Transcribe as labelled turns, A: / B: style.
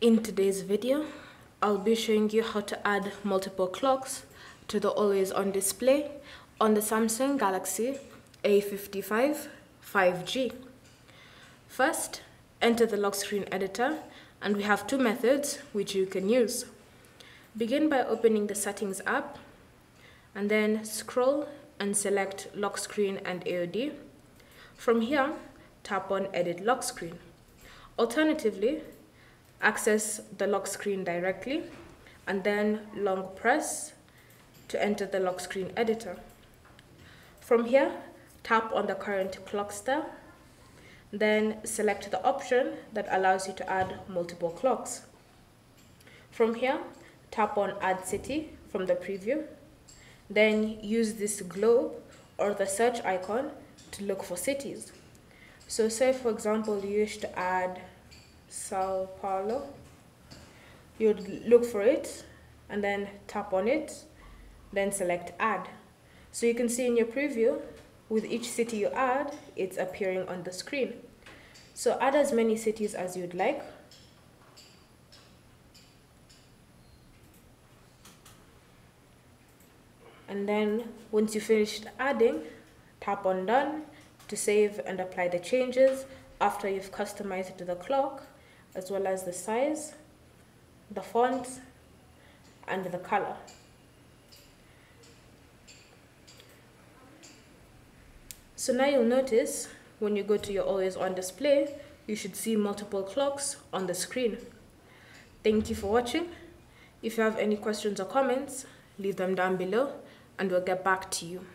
A: In today's video, I'll be showing you how to add multiple clocks to the always on display on the Samsung Galaxy A55 5G. First, enter the lock screen editor and we have two methods which you can use. Begin by opening the settings app and then scroll and select lock screen and AOD. From here, tap on edit lock screen. Alternatively, access the lock screen directly and then long press to enter the lock screen editor. From here, tap on the current clock style, then select the option that allows you to add multiple clocks. From here, tap on add city from the preview, then use this globe or the search icon to look for cities. So say for example you wish to add Sao Paulo. You'd look for it and then tap on it, then select add. So you can see in your preview, with each city you add, it's appearing on the screen. So add as many cities as you'd like. And then once you finished adding, tap on done to save and apply the changes after you've customized to the clock as well as the size, the font, and the color. So now you'll notice when you go to your always on display, you should see multiple clocks on the screen. Thank you for watching. If you have any questions or comments, leave them down below and we'll get back to you.